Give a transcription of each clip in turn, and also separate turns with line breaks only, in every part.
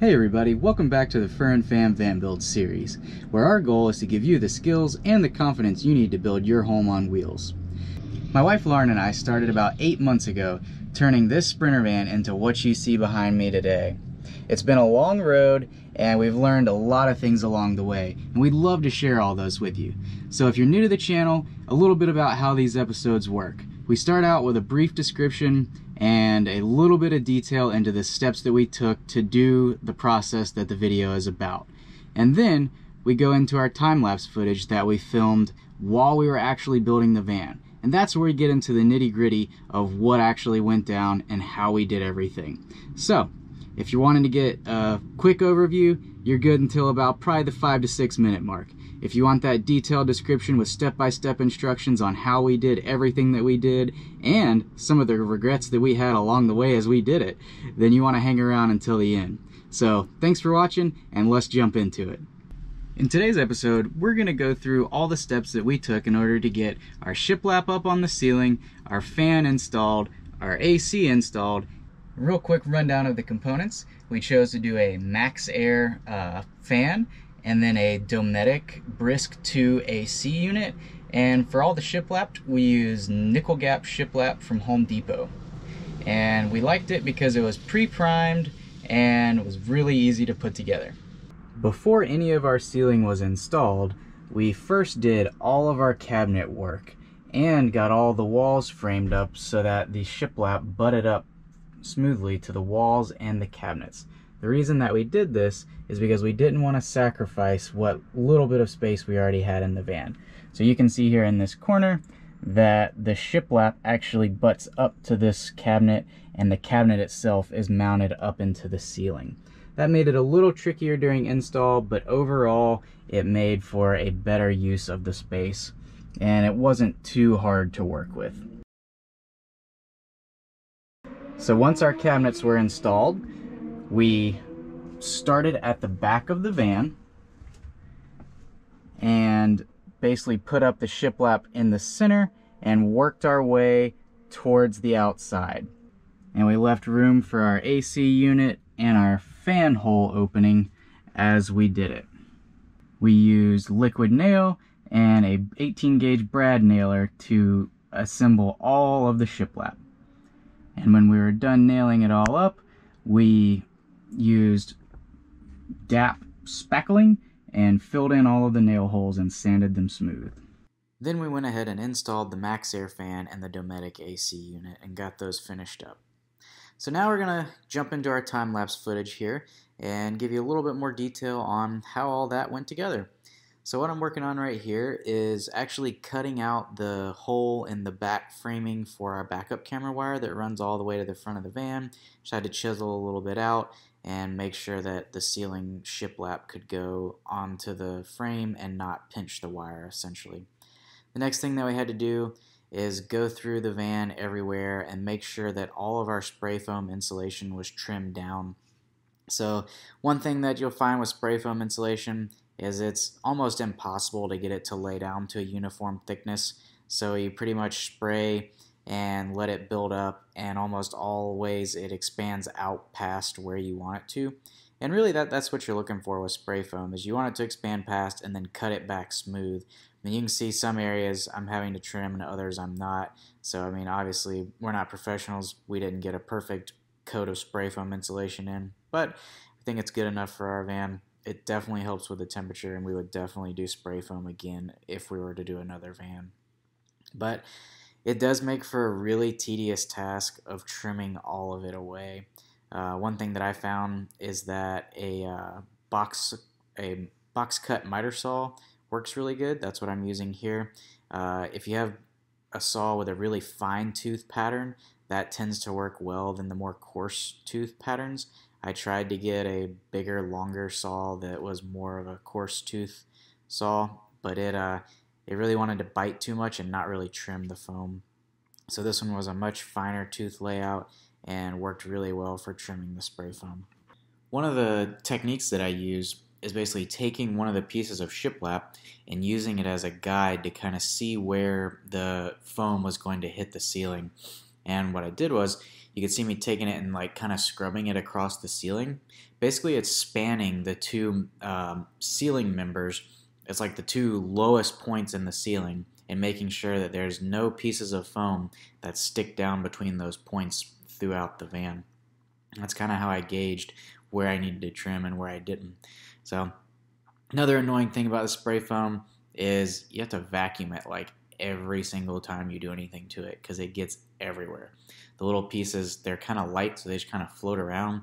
Hey everybody, welcome back to the Fern Fam Van Build series, where our goal is to give you the skills and the confidence you need to build your home on wheels. My wife Lauren and I started about 8 months ago turning this Sprinter van into what you see behind me today. It's been a long road and we've learned a lot of things along the way and we'd love to share all those with you. So if you're new to the channel, a little bit about how these episodes work. We start out with a brief description and a little bit of detail into the steps that we took to do the process that the video is about. And then we go into our time-lapse footage that we filmed while we were actually building the van. And that's where we get into the nitty gritty of what actually went down and how we did everything. So, if you're wanting to get a quick overview, you're good until about probably the five to six minute mark. If you want that detailed description with step-by-step -step instructions on how we did everything that we did and some of the regrets that we had along the way as we did it, then you want to hang around until the end. So thanks for watching and let's jump into it. In today's episode, we're going to go through all the steps that we took in order to get our shiplap up on the ceiling, our fan installed, our AC installed, real quick rundown of the components. We chose to do a Maxxair uh, fan and then a Dometic Brisk 2 AC unit. And for all the shiplap, we use nickel gap shiplap from Home Depot. And we liked it because it was pre-primed and it was really easy to put together. Before any of our ceiling was installed, we first did all of our cabinet work and got all the walls framed up so that the shiplap butted up smoothly to the walls and the cabinets. The reason that we did this is because we didn't want to sacrifice what little bit of space we already had in the van. So you can see here in this corner that the shiplap actually butts up to this cabinet and the cabinet itself is mounted up into the ceiling. That made it a little trickier during install, but overall it made for a better use of the space and it wasn't too hard to work with. So once our cabinets were installed, we started at the back of the van and basically put up the shiplap in the center and worked our way towards the outside. And we left room for our AC unit and our fan hole opening as we did it. We used liquid nail and a 18 gauge brad nailer to assemble all of the shiplap. And when we were done nailing it all up, we used DAP spackling and filled in all of the nail holes and sanded them smooth. Then we went ahead and installed the Maxxair fan and the Dometic AC unit and got those finished up. So now we're going to jump into our time-lapse footage here and give you a little bit more detail on how all that went together. So what I'm working on right here is actually cutting out the hole in the back framing for our backup camera wire that runs all the way to the front of the van. Just had to chisel a little bit out and make sure that the ceiling shiplap could go onto the frame and not pinch the wire essentially. The next thing that we had to do is go through the van everywhere and make sure that all of our spray foam insulation was trimmed down. So one thing that you'll find with spray foam insulation is it's almost impossible to get it to lay down to a uniform thickness. So you pretty much spray and let it build up and almost always it expands out past where you want it to. And really that, that's what you're looking for with spray foam is you want it to expand past and then cut it back smooth. I mean, you can see some areas I'm having to trim and others I'm not. So I mean obviously we're not professionals. We didn't get a perfect coat of spray foam insulation in. But I think it's good enough for our van. It definitely helps with the temperature and we would definitely do spray foam again if we were to do another van. But it does make for a really tedious task of trimming all of it away. Uh, one thing that I found is that a uh, box a box cut miter saw works really good. That's what I'm using here. Uh, if you have a saw with a really fine tooth pattern, that tends to work well than the more coarse tooth patterns. I tried to get a bigger, longer saw that was more of a coarse tooth saw, but it uh, it really wanted to bite too much and not really trim the foam. So this one was a much finer tooth layout and worked really well for trimming the spray foam. One of the techniques that I use is basically taking one of the pieces of shiplap and using it as a guide to kind of see where the foam was going to hit the ceiling.
And what I did was, you could see me taking it and like kind of scrubbing it across the ceiling. Basically, it's spanning the two um, ceiling members. It's like the two lowest points in the ceiling and making sure that there's no pieces of foam that stick down between those points throughout the van. That's kind of how I gauged where I needed to trim and where I didn't. So another annoying thing about the spray foam is you have to vacuum it like every single time you do anything to it because it gets everywhere. The little pieces, they're kind of light, so they just kind of float around.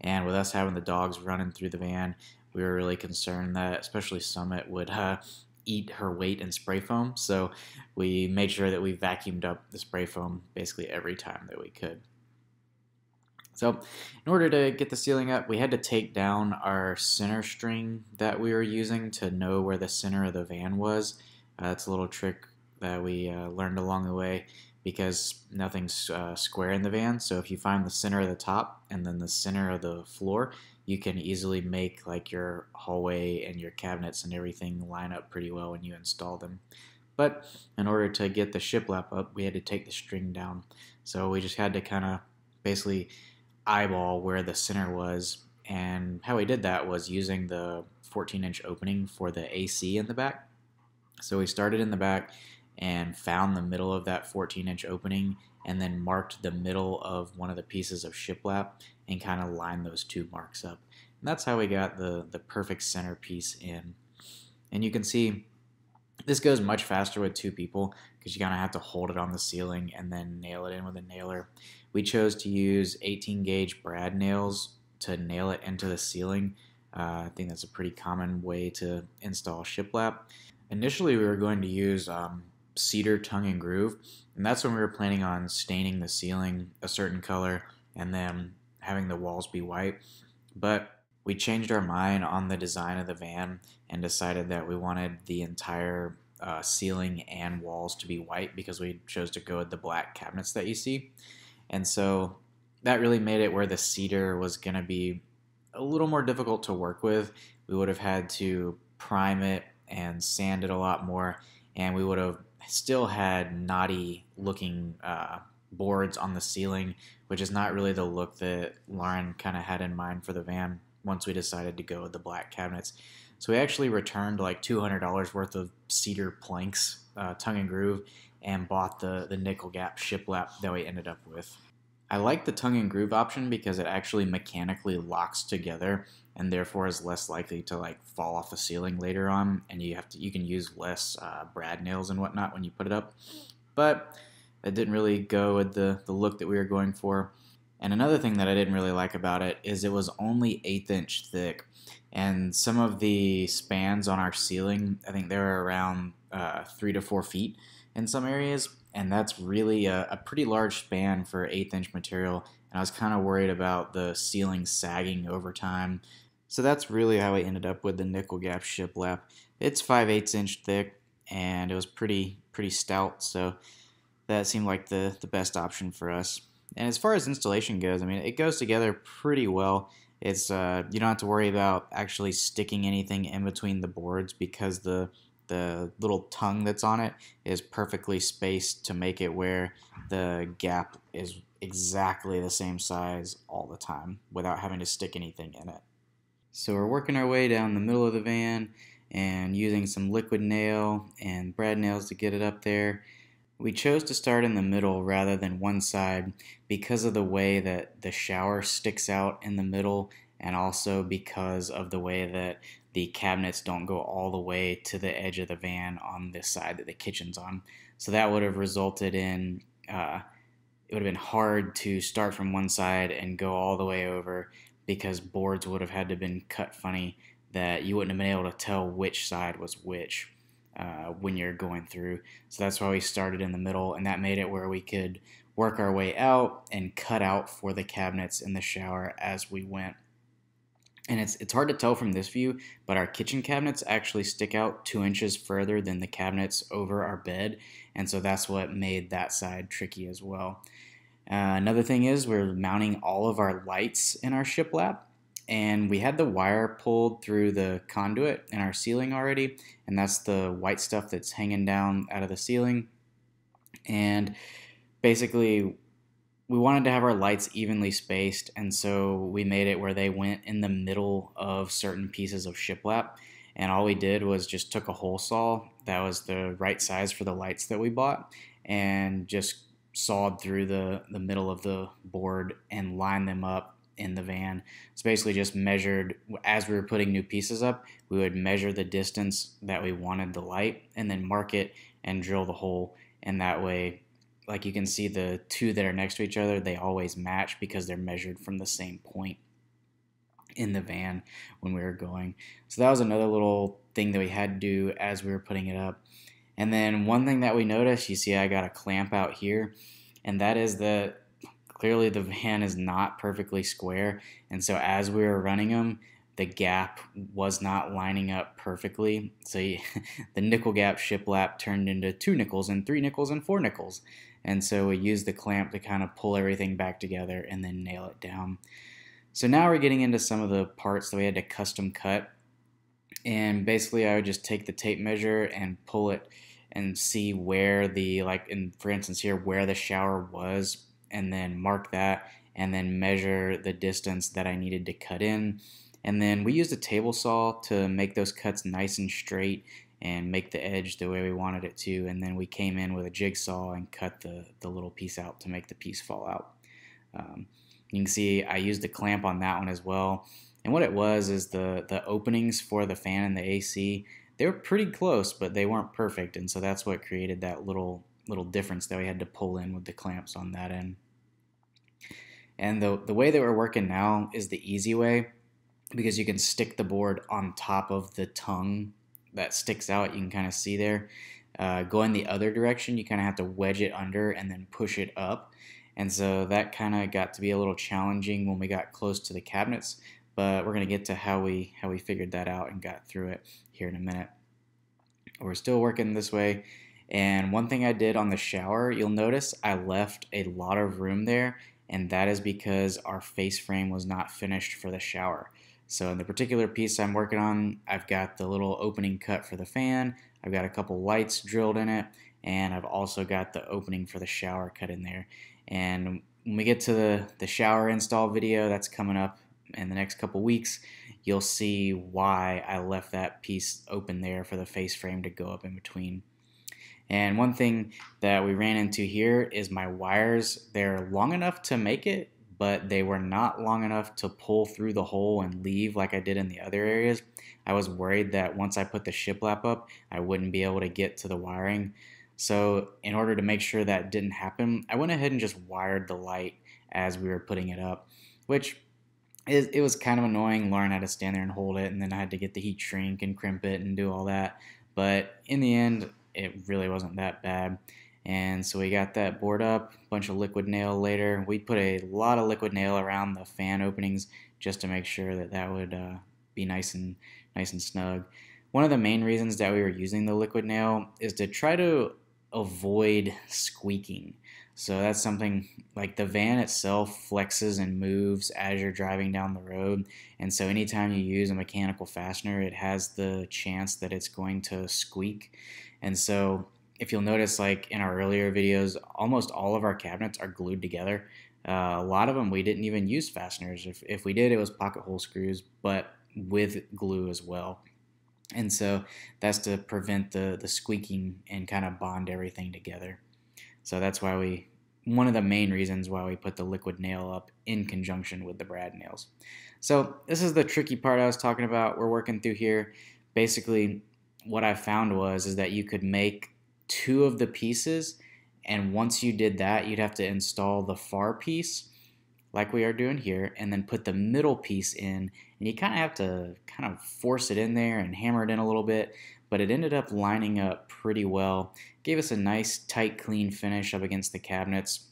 And with us having the dogs running through the van, we were really concerned that, especially Summit, would uh, eat her weight in spray foam. So we made sure that we vacuumed up the spray foam basically every time that we could. So in order to get the ceiling up, we had to take down our center string that we were using to know where the center of the van was. Uh, it's a little trick that we uh, learned along the way because nothing's uh, square in the van. So if you find the center of the top and then the center of the floor, you can easily make like your hallway and your cabinets and everything line up pretty well when you install them. But in order to get the shiplap up, we had to take the string down. So we just had to kind of basically eyeball where the center was. And how we did that was using the 14 inch opening for the AC in the back. So we started in the back and found the middle of that 14 inch opening and then marked the middle of one of the pieces of shiplap and kind of lined those two marks up. And that's how we got the, the perfect centerpiece in. And you can see this goes much faster with two people because you kind of have to hold it on the ceiling and then nail it in with a nailer. We chose to use 18 gauge brad nails to nail it into the ceiling. Uh, I think that's a pretty common way to install shiplap. Initially, we were going to use um, cedar tongue and groove, and that's when we were planning on staining the ceiling a certain color and then having the walls be white. But we changed our mind on the design of the van and decided that we wanted the entire uh, ceiling and walls to be white because we chose to go with the black cabinets that you see. And so that really made it where the cedar was going to be a little more difficult to work with. We would have had to prime it and sand it a lot more, and we would have still had knotty looking uh, boards on the ceiling, which is not really the look that Lauren kind of had in mind for the van once we decided to go with the black cabinets. So we actually returned like $200 worth of cedar planks, uh, tongue and groove, and bought the, the nickel gap shiplap that we ended up with. I like the tongue and groove option because it actually mechanically locks together and therefore is less likely to like fall off the ceiling later on and you have to you can use less uh, brad nails and whatnot when you put it up. But it didn't really go with the, the look that we were going for. And another thing that I didn't really like about it is it was only eighth inch thick. And some of the spans on our ceiling I think they were around uh, three to four feet in some areas. And that's really a, a pretty large span for eighth inch material. And I was kind of worried about the ceiling sagging over time so that's really how I ended up with the nickel gap shiplap. It's 5 8 inch thick and it was pretty pretty stout, so that seemed like the, the best option for us. And as far as installation goes, I mean, it goes together pretty well. It's uh, you don't have to worry about actually sticking anything in between the boards because the the little tongue that's on it is perfectly spaced to make it where the gap is exactly the same size all the time without having to stick anything in it. So we're working our way down the middle of the van and using some liquid nail and brad nails to get it up there. We chose to start in the middle rather than one side because of the way that the shower sticks out in the middle and also because of the way that the cabinets don't go all the way to the edge of the van on this side that the kitchen's on. So that would have resulted in uh, it would have been hard to start from one side and go all the way over because boards would have had to have been cut funny that you wouldn't have been able to tell which side was which uh, when you're going through. So that's why we started in the middle, and that made it where we could work our way out and cut out for the cabinets in the shower as we went. And it's, it's hard to tell from this view, but our kitchen cabinets actually stick out two inches further than the cabinets over our bed. And so that's what made that side tricky as well. Uh, another thing is we're mounting all of our lights in our shiplap and we had the wire pulled through the conduit in our ceiling already and that's the white stuff that's hanging down out of the ceiling and basically we wanted to have our lights evenly spaced, and so we made it where they went in the middle of certain pieces of shiplap. And all we did was just took a hole saw that was the right size for the lights that we bought, and just sawed through the the middle of the board and lined them up in the van. It's basically just measured as we were putting new pieces up. We would measure the distance that we wanted the light, and then mark it and drill the hole. And that way like you can see the two that are next to each other, they always match because they're measured from the same point in the van when we were going. So that was another little thing that we had to do as we were putting it up. And then one thing that we noticed, you see I got a clamp out here, and that is that clearly the van is not perfectly square. And so as we were running them, the gap was not lining up perfectly. So you, the nickel gap shiplap turned into two nickels and three nickels and four nickels. And so we used the clamp to kind of pull everything back together and then nail it down. So now we're getting into some of the parts that we had to custom cut. And basically I would just take the tape measure and pull it and see where the, like in, for instance here, where the shower was and then mark that and then measure the distance that I needed to cut in. And then we used a table saw to make those cuts nice and straight and make the edge the way we wanted it to. And then we came in with a jigsaw and cut the, the little piece out to make the piece fall out. Um, you can see I used a clamp on that one as well. And what it was is the, the openings for the fan and the AC, they were pretty close, but they weren't perfect. And so that's what created that little little difference that we had to pull in with the clamps on that end. And the, the way that we're working now is the easy way because you can stick the board on top of the tongue that sticks out, you can kind of see there. Uh, going the other direction, you kind of have to wedge it under and then push it up. And so that kind of got to be a little challenging when we got close to the cabinets, but we're going to get to how we how we figured that out and got through it here in a minute. We're still working this way. And one thing I did on the shower, you'll notice I left a lot of room there, and that is because our face frame was not finished for the shower. So in the particular piece I'm working on, I've got the little opening cut for the fan, I've got a couple lights drilled in it, and I've also got the opening for the shower cut in there. And when we get to the, the shower install video that's coming up in the next couple weeks, you'll see why I left that piece open there for the face frame to go up in between. And one thing that we ran into here is my wires, they're long enough to make it, but they were not long enough to pull through the hole and leave like I did in the other areas. I was worried that once I put the shiplap up, I wouldn't be able to get to the wiring. So in order to make sure that didn't happen, I went ahead and just wired the light as we were putting it up, which is, it was kind of annoying. learning how to stand there and hold it, and then I had to get the heat shrink and crimp it and do all that. But in the end, it really wasn't that bad. And so we got that board up, a bunch of liquid nail later. We put a lot of liquid nail around the fan openings just to make sure that that would uh, be nice and nice and snug. One of the main reasons that we were using the liquid nail is to try to avoid squeaking. So that's something like the van itself flexes and moves as you're driving down the road. And so anytime you use a mechanical fastener, it has the chance that it's going to squeak. And so if you'll notice, like in our earlier videos, almost all of our cabinets are glued together. Uh, a lot of them we didn't even use fasteners. If, if we did, it was pocket hole screws, but with glue as well. And so that's to prevent the, the squeaking and kind of bond everything together. So that's why we, one of the main reasons why we put the liquid nail up in conjunction with the brad nails. So this is the tricky part I was talking about. We're working through here. Basically, what I found was is that you could make two of the pieces and once you did that you'd have to install the far piece like we are doing here and then put the middle piece in and you kind of have to kind of force it in there and hammer it in a little bit but it ended up lining up pretty well. Gave us a nice tight clean finish up against the cabinets.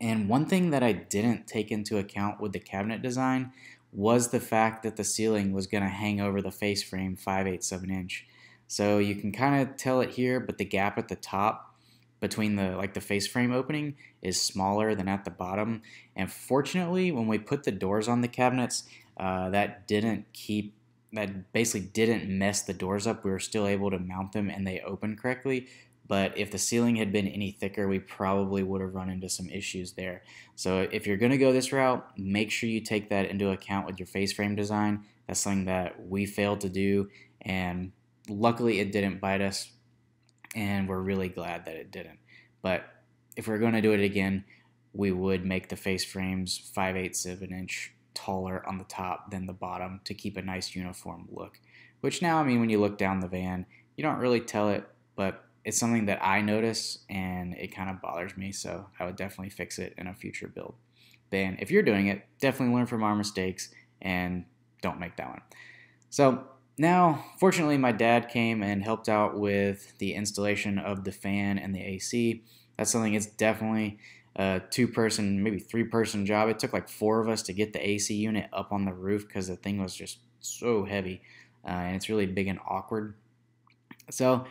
And one thing that I didn't take into account with the cabinet design was the fact that the ceiling was going to hang over the face frame 5 8 7 inch. So you can kind of tell it here, but the gap at the top between the like the face frame opening is smaller than at the bottom. And fortunately, when we put the doors on the cabinets, uh, that didn't keep that basically didn't mess the doors up. We were still able to mount them and they open correctly. but if the ceiling had been any thicker, we probably would have run into some issues there. So if you're going to go this route, make sure you take that into account with your face frame design. That's something that we failed to do, and luckily it didn't bite us, and we're really glad that it didn't. But if we're going to do it again, we would make the face frames 5 eighths of an inch taller on the top than the bottom to keep a nice uniform look. Which now, I mean, when you look down the van, you don't really tell it, but it's something that I notice and it kind of bothers me. So I would definitely fix it in a future build. Then, if you're doing it, definitely learn from our mistakes and don't make that one. So now, fortunately, my dad came and helped out with the installation of the fan and the AC. That's something it's definitely a two person, maybe three person job. It took like four of us to get the AC unit up on the roof because the thing was just so heavy uh, and it's really big and awkward. So,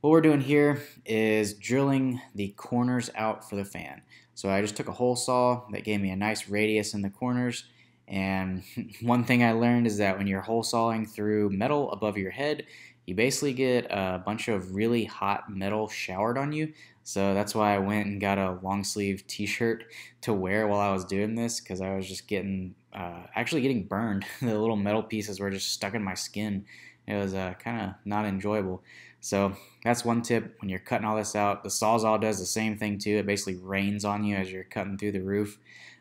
what we're doing here is drilling the corners out for the fan. So, I just took a hole saw that gave me a nice radius in the corners. And one thing I learned is that when you're hole sawing through metal above your head, you basically get a bunch of really hot metal showered on you. So that's why I went and got a long sleeve t-shirt to wear while I was doing this because I was just getting, uh, actually getting burned. the little metal pieces were just stuck in my skin. It was uh, kind of not enjoyable. So that's one tip when you're cutting all this out. The Sawzall does the same thing too. It basically rains on you as you're cutting through the roof.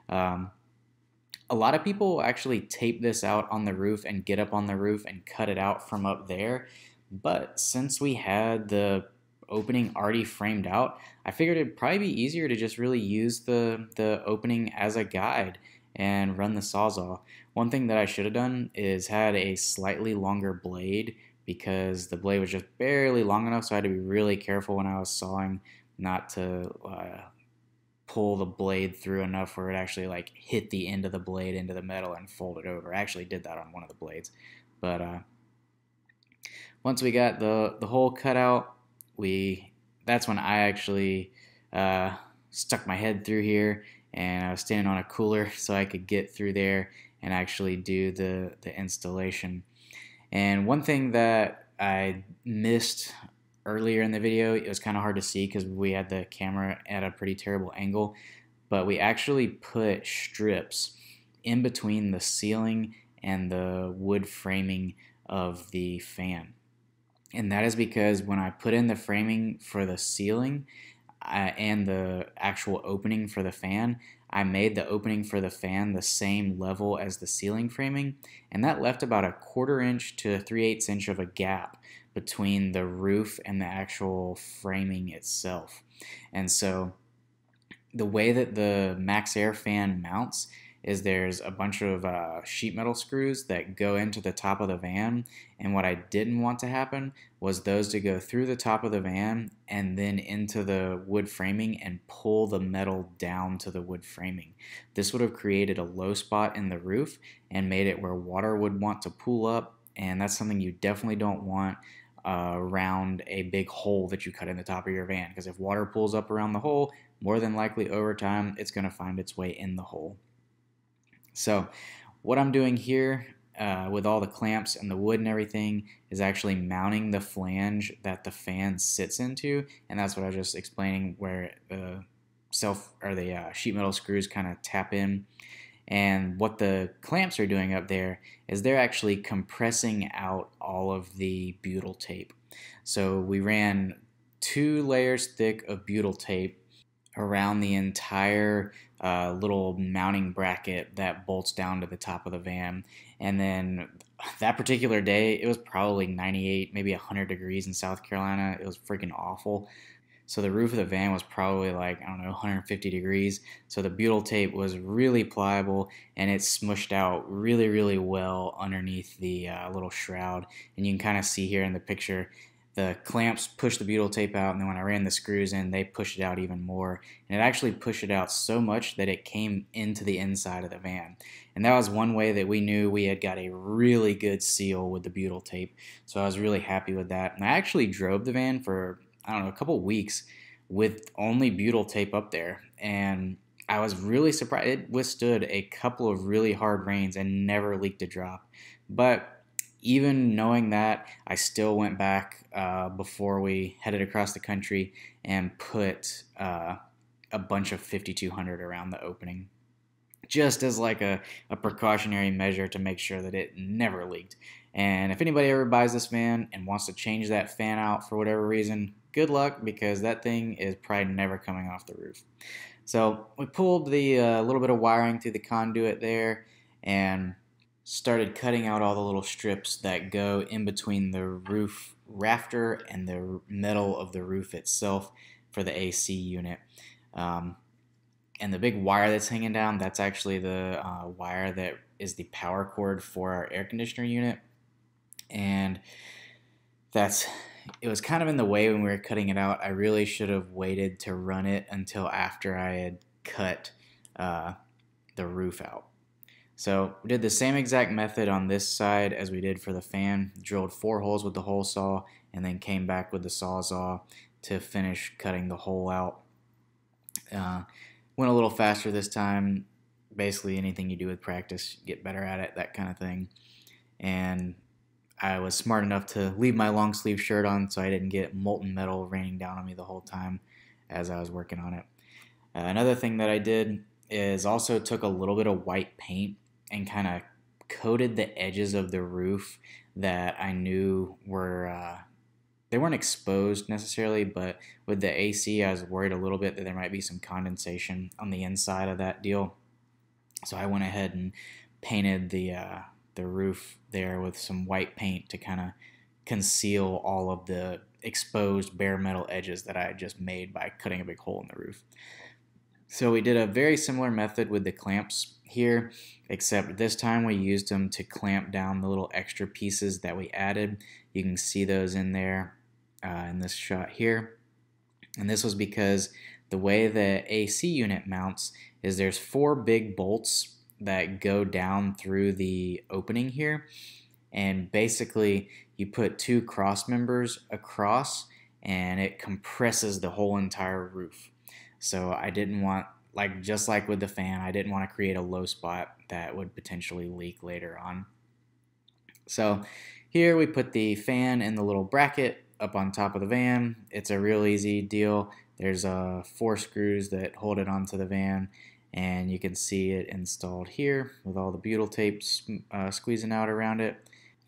Um, a lot of people actually tape this out on the roof and get up on the roof and cut it out from up there. But since we had the opening already framed out, I figured it'd probably be easier to just really use the, the opening as a guide and run the Sawzall. One thing that I should have done is had a slightly longer blade because the blade was just barely long enough so I had to be really careful when I was sawing not to uh, pull the blade through enough where it actually like hit the end of the blade into the metal and fold it over. I actually did that on one of the blades. But uh, once we got the, the hole cut out, we that's when I actually uh, stuck my head through here and I was standing on a cooler so I could get through there and actually do the, the installation. And one thing that I missed earlier in the video, it was kind of hard to see because we had the camera at a pretty terrible angle, but we actually put strips in between the ceiling and the wood framing of the fan. And that is because when I put in the framing for the ceiling uh, and the actual opening for the fan, I made the opening for the fan the same level as the ceiling framing, and that left about a quarter inch to 3 eighths inch of a gap between the roof and the actual framing itself. And so the way that the Maxxair fan mounts is there's a bunch of uh, sheet metal screws that go into the top of the van. And what I didn't want to happen was those to go through the top of the van and then into the wood framing and pull the metal down to the wood framing. This would have created a low spot in the roof and made it where water would want to pool up. And that's something you definitely don't want uh, around a big hole that you cut in the top of your van. Because if water pools up around the hole, more than likely over time, it's going to find its way in the hole. So what I'm doing here uh, with all the clamps and the wood and everything is actually mounting the flange that the fan sits into, and that's what I was just explaining where the self or the uh, sheet metal screws kind of tap in. And what the clamps are doing up there is they're actually compressing out all of the butyl tape. So we ran two layers thick of butyl tape around the entire uh, little mounting bracket that bolts down to the top of the van. And then that particular day, it was probably 98, maybe 100 degrees in South Carolina. It was freaking awful. So the roof of the van was probably like, I don't know, 150 degrees. So the butyl tape was really pliable and it smushed out really, really well underneath the uh, little shroud. And you can kind of see here in the picture the clamps pushed the butyl tape out, and then when I ran the screws in, they pushed it out even more. And it actually pushed it out so much that it came into the inside of the van. And that was one way that we knew we had got a really good seal with the butyl tape. So I was really happy with that. And I actually drove the van for, I don't know, a couple weeks with only butyl tape up there. And I was really surprised. It withstood a couple of really hard rains and never leaked a drop. But even knowing that, I still went back uh, before we headed across the country and put uh, a bunch of 5200 around the opening, just as like a, a precautionary measure to make sure that it never leaked. And if anybody ever buys this fan and wants to change that fan out for whatever reason, good luck because that thing is probably never coming off the roof. So we pulled the uh, little bit of wiring through the conduit there and started cutting out all the little strips that go in between the roof rafter and the metal of the roof itself for the AC unit. Um, and the big wire that's hanging down, that's actually the uh, wire that is the power cord for our air conditioner unit. And that's it was kind of in the way when we were cutting it out. I really should have waited to run it until after I had cut uh, the roof out. So we did the same exact method on this side as we did for the fan. Drilled four holes with the hole saw and then came back with the sawzall to finish cutting the hole out. Uh, went a little faster this time. Basically, anything you do with practice, get better at it, that kind of thing. And I was smart enough to leave my long sleeve shirt on so I didn't get molten metal raining down on me the whole time as I was working on it. Uh, another thing that I did is also took a little bit of white paint and kind of coated the edges of the roof that I knew were uh, they weren't exposed necessarily, but with the AC, I was worried a little bit that there might be some condensation on the inside of that deal. So I went ahead and painted the uh, the roof there with some white paint to kind of conceal all of the exposed bare metal edges that I had just made by cutting a big hole in the roof. So we did a very similar method with the clamps here, except this time we used them to clamp down the little extra pieces that we added. You can see those in there uh, in this shot here. And this was because the way the AC unit mounts is there's four big bolts that go down through the opening here. And basically you put two cross members across and it compresses the whole entire roof. So I didn't want, like just like with the fan, I didn't want to create a low spot that would potentially leak later on. So here we put the fan in the little bracket up on top of the van. It's a real easy deal. There's uh, four screws that hold it onto the van and you can see it installed here with all the butyl tape uh, squeezing out around it.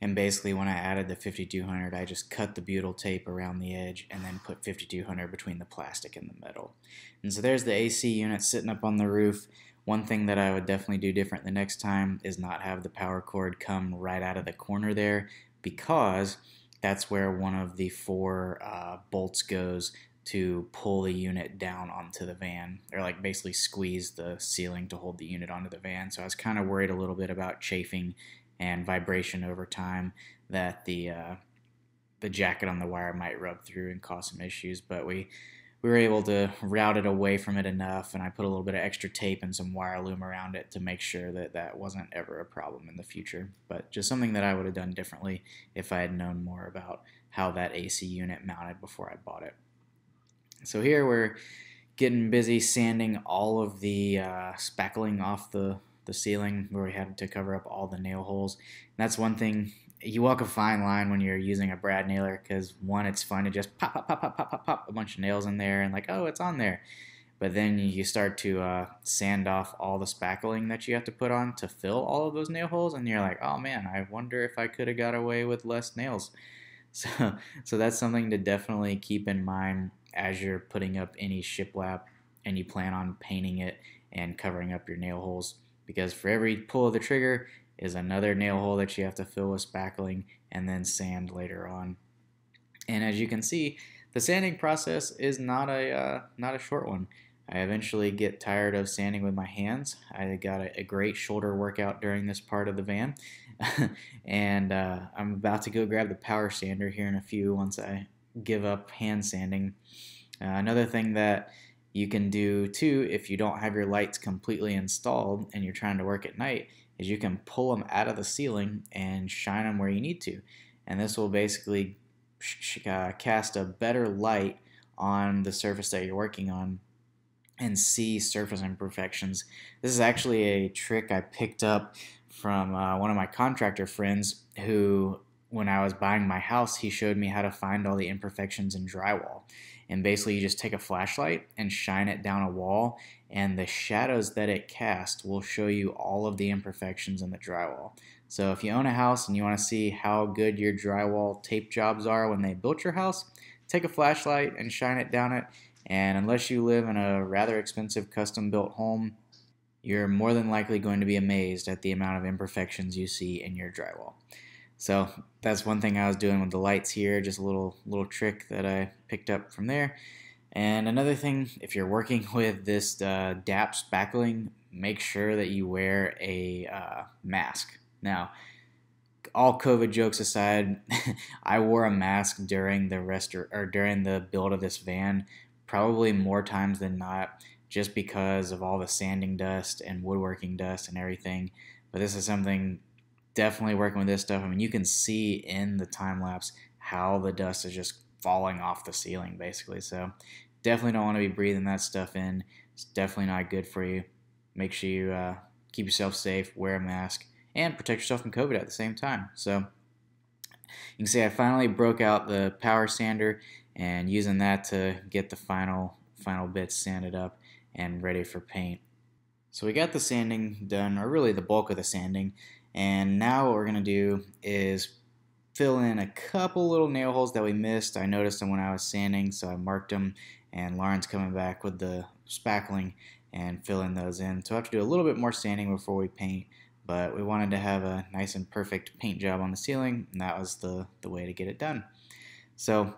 And basically when I added the 5200, I just cut the butyl tape around the edge and then put 5200 between the plastic and the metal. And so there's the AC unit sitting up on the roof. One thing that I would definitely do different the next time is not have the power cord come right out of the corner there because that's where one of the four uh, bolts goes to pull the unit down onto the van or like basically squeeze the ceiling to hold the unit onto the van. So I was kind of worried a little bit about chafing and vibration over time that the uh, the jacket on the wire might rub through and cause some issues. But we we were able to route it away from it enough, and I put a little bit of extra tape and some wire loom around it to make sure that that wasn't ever a problem in the future. But just something that I would have done differently if I had known more about how that AC unit mounted before I bought it. So here we're getting busy sanding all of the uh, spackling off the the ceiling where we had to cover up all the nail holes. And that's one thing you walk a fine line when you're using a brad nailer because one, it's fun to just pop, pop, pop, pop, pop, pop, pop a bunch of nails in there and like, oh, it's on there. But then you start to uh, sand off all the spackling that you have to put on to fill all of those nail holes, and you're like, oh man, I wonder if I could have got away with less nails. So, so that's something to definitely keep in mind as you're putting up any shiplap and you plan on painting it and covering up your nail holes because for every pull of the trigger is another nail hole that you have to fill with spackling and then sand later on. And as you can see, the sanding process is not a uh, not a short one. I eventually get tired of sanding with my hands. I got a, a great shoulder workout during this part of the van, and uh, I'm about to go grab the power sander here in a few once I give up hand sanding. Uh, another thing that you can do too if you don't have your lights completely installed and you're trying to work at night is you can pull them out of the ceiling and shine them where you need to and this will basically uh, cast a better light on the surface that you're working on and see surface imperfections. This is actually a trick I picked up from uh, one of my contractor friends who, when I was buying my house, he showed me how to find all the imperfections in drywall. And basically, you just take a flashlight and shine it down a wall, and the shadows that it casts will show you all of the imperfections in the drywall. So, if you own a house and you want to see how good your drywall tape jobs are when they built your house, take a flashlight and shine it down it. And unless you live in a rather expensive custom built home, you're more than likely going to be amazed at the amount of imperfections you see in your drywall. So that's one thing I was doing with the lights here, just a little little trick that I picked up from there. And another thing, if you're working with this uh, DAP spackling, make sure that you wear a uh, mask. Now, all COVID jokes aside, I wore a mask during the rest or during the build of this van, probably more times than not just because of all the sanding dust and woodworking dust and everything. But this is something definitely working with this stuff. I mean, you can see in the time lapse how the dust is just falling off the ceiling, basically. So definitely don't want to be breathing that stuff in. It's definitely not good for you. Make sure you uh, keep yourself safe, wear a mask, and protect yourself from COVID at the same time. So you can see I finally broke out the power sander and using that to get the final final bits sanded up and ready for paint. So we got the sanding done, or really the bulk of the sanding, and now what we're going to do is fill in a couple little nail holes that we missed. I noticed them when I was sanding, so I marked them, and Lauren's coming back with the spackling and filling those in. So I have to do a little bit more sanding before we paint, but we wanted to have a nice and perfect paint job on the ceiling, and that was the, the way to get it done. So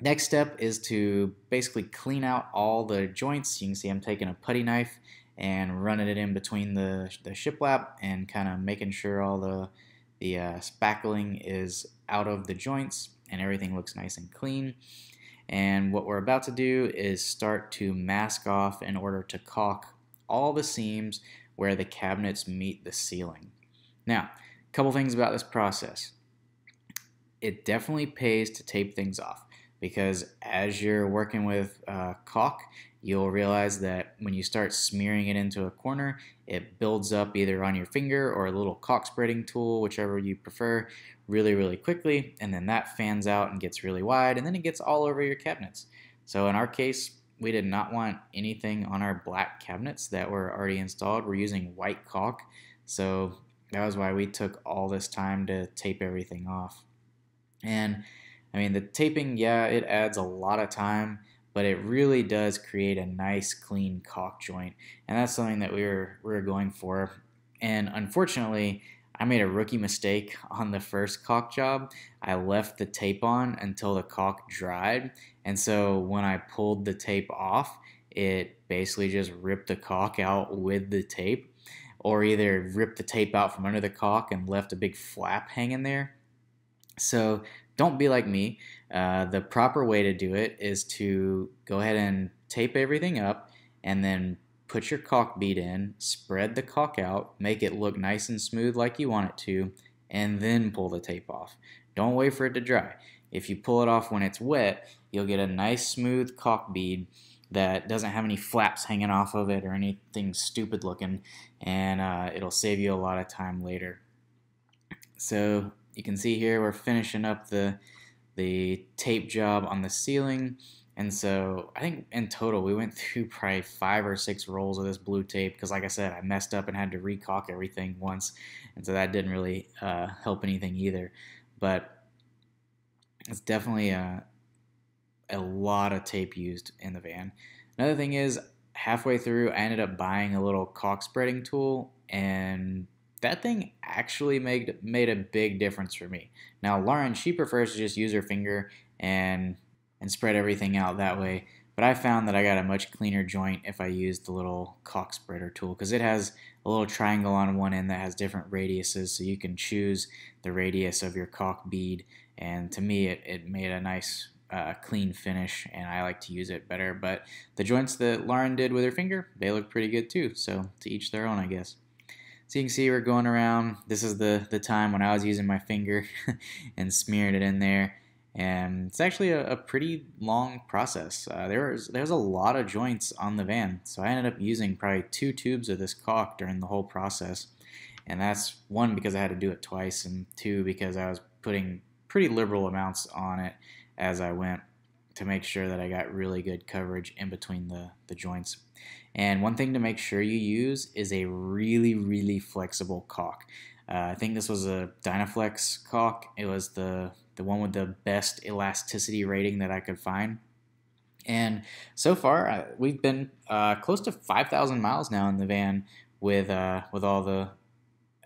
Next step is to basically clean out all the joints. You can see I'm taking a putty knife and running it in between the, the shiplap and kind of making sure all the, the uh, spackling is out of the joints and everything looks nice and clean. And what we're about to do is start to mask off in order to caulk all the seams where the cabinets meet the ceiling. Now, a couple things about this process. It definitely pays to tape things off because as you're working with uh, caulk, you'll realize that when you start smearing it into a corner, it builds up either on your finger or a little caulk spreading tool, whichever you prefer, really, really quickly. And then that fans out and gets really wide, and then it gets all over your cabinets. So in our case, we did not want anything on our black cabinets that were already installed. We're using white caulk. So that was why we took all this time to tape everything off. And I mean, the taping, yeah, it adds a lot of time, but it really does create a nice, clean caulk joint, and that's something that we were we were going for. And unfortunately, I made a rookie mistake on the first caulk job. I left the tape on until the caulk dried, and so when I pulled the tape off, it basically just ripped the caulk out with the tape, or either ripped the tape out from under the caulk and left a big flap hanging there. So don't be like me. Uh, the proper way to do it is to go ahead and tape everything up and then put your caulk bead in, spread the caulk out, make it look nice and smooth like you want it to, and then pull the tape off. Don't wait for it to dry. If you pull it off when it's wet, you'll get a nice smooth caulk bead that doesn't have any flaps hanging off of it or anything stupid looking, and uh, it'll save you a lot of time later. So you can see here we're finishing up the the tape job on the ceiling. And so I think in total we went through probably five or six rolls of this blue tape because like I said I messed up and had to recaulk everything once. And so that didn't really uh, help anything either. But it's definitely a, a lot of tape used in the van. Another thing is halfway through I ended up buying a little caulk spreading tool and that thing actually made made a big difference for me. Now Lauren, she prefers to just use her finger and and spread everything out that way. But I found that I got a much cleaner joint if I used the little caulk spreader tool because it has a little triangle on one end that has different radiuses, so you can choose the radius of your caulk bead. And to me, it, it made a nice uh, clean finish, and I like to use it better. But the joints that Lauren did with her finger, they look pretty good too. So to each their own, I guess. So you can see we're going around. This is the, the time when I was using my finger and smearing it in there. And it's actually a, a pretty long process. Uh, there was there's a lot of joints on the van, so I ended up using probably two tubes of this caulk during the whole process. And that's one because I had to do it twice, and two because I was putting pretty liberal amounts on it as I went to make sure that I got really good coverage in between the, the joints. And one thing to make sure you use is a really, really flexible caulk. Uh, I think this was a Dynaflex caulk. It was the, the one with the best elasticity rating that I could find. And so far, uh, we've been uh, close to 5,000 miles now in the van with, uh, with all the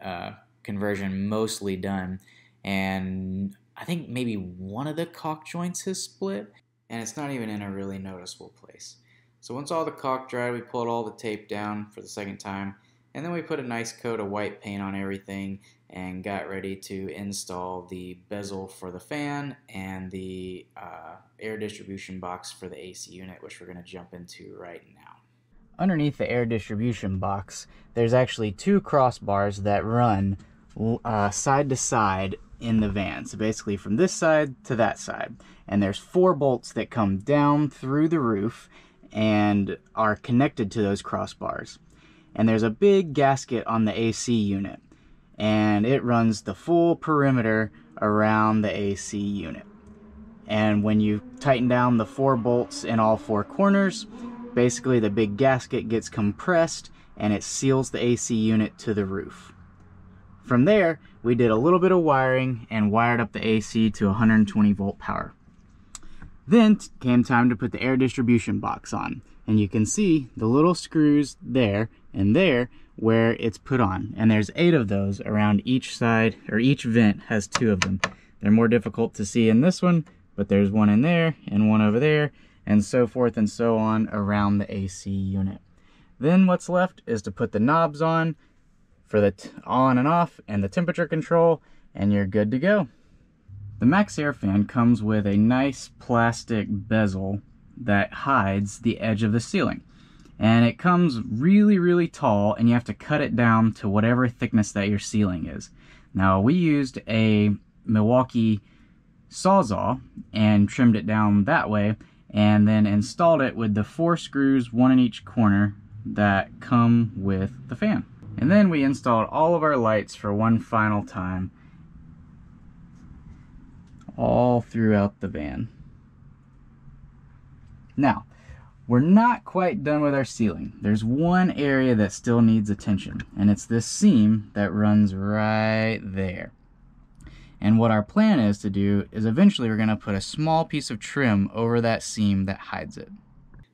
uh, conversion mostly done. And I think maybe one of the caulk joints has split, and it's not even in a really noticeable place. So once all the caulk dried, we pulled all the tape down for the second time, and then we put a nice coat of white paint on everything and got ready to install the bezel for the fan and the uh, air distribution box for the AC unit, which we're going to jump into right now.
Underneath the air distribution box, there's actually two crossbars that run uh, side to side in the van. So basically from this side to that side. And there's four bolts that come down through the roof and are connected to those crossbars. And there's a big gasket on the AC unit. And it runs the full perimeter around the AC unit. And when you tighten down the four bolts in all four corners, basically the big gasket gets compressed and it seals the AC unit to the roof. From there, we did a little bit of wiring and wired up the AC to 120 volt power. Then came time to put the air distribution box on. And you can see the little screws there and there where it's put on. And there's eight of those around each side, or each vent has two of them. They're more difficult to see in this one, but there's one in there and one over there, and so forth and so on around the AC unit. Then what's left is to put the knobs on for the on and off and the temperature control and you're good to go. The MaxxAir fan comes with a nice plastic bezel that hides the edge of the ceiling. And it comes really, really tall and you have to cut it down to whatever thickness that your ceiling is. Now we used a Milwaukee Sawzall and trimmed it down that way and then installed it with the four screws, one in each corner that come with the fan. And then we installed all of our lights for one final time all throughout the van. Now, we're not quite done with our ceiling. There's one area that still needs attention, and it's this seam that runs right there. And what our plan is to do is eventually we're going to put a small piece of trim over that seam that hides it.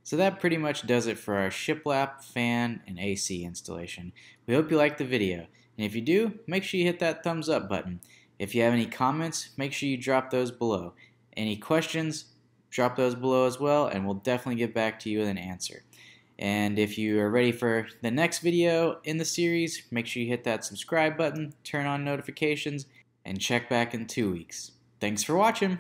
So that pretty much does it for our shiplap, fan, and AC installation. We hope you liked the video, and if you do, make sure you hit that thumbs up button. If you have any comments, make sure you drop those below. Any questions, drop those below as well, and we'll definitely get back to you with an answer. And if you are ready for the next video in the series, make sure you hit that subscribe button, turn on notifications, and check back in two weeks. Thanks for watching!